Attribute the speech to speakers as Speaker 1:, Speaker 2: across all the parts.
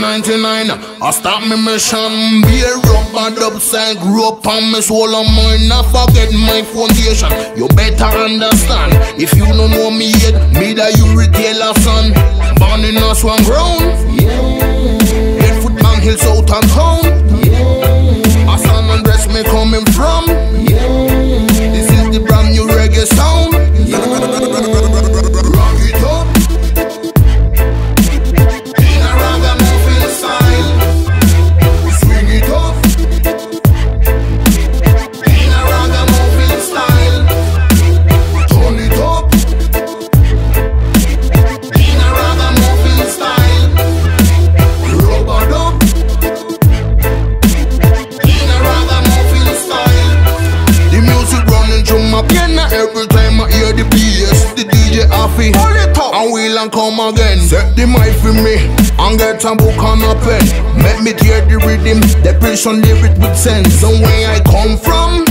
Speaker 1: 99. I start me mission. Be a rubber dub side. Grew up on me soul and mind. Not forget my foundation. You better understand. If you don't know me yet, me that you retailer son. Born in a swan ground. Yeah. Eight foot man hill south and town. Yeah. A San Andres me coming from. My piano every time I hear the bass. The DJ happy, hold it up and wheel and come again. Set the mic for me and get a book and a pen. Make me hear the rhythm, the pressure lyric with sense. And where I come from,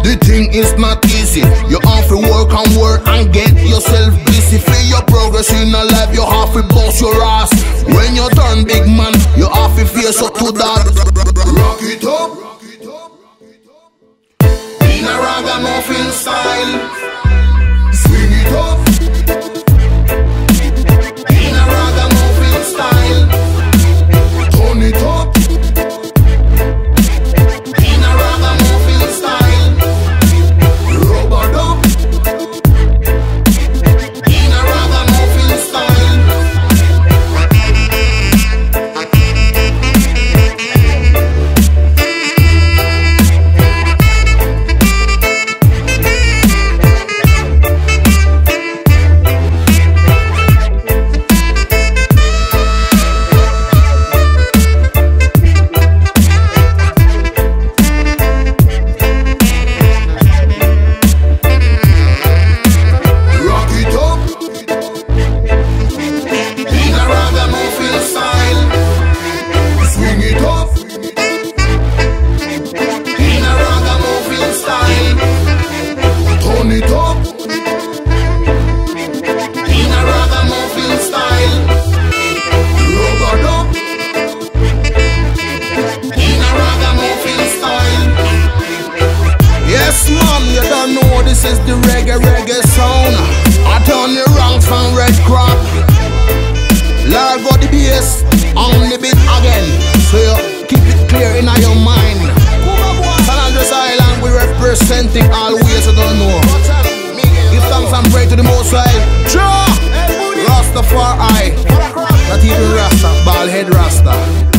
Speaker 1: the thing is not easy. You have to work and work and get yourself busy. For your progress in a life, you have to bust your ass. When you turn big man, you have to face up to that. A Raggamuffin style don't know this is the reggae reggae sound. I turn the ranks from red crop. Largo the bass on the beat again. So you keep it clear in your mind. San Andres Island, we representing always, I don't know. Give thanks and pray to the Most High. Jah, Rastafari, not even Rasta, bald head Rasta.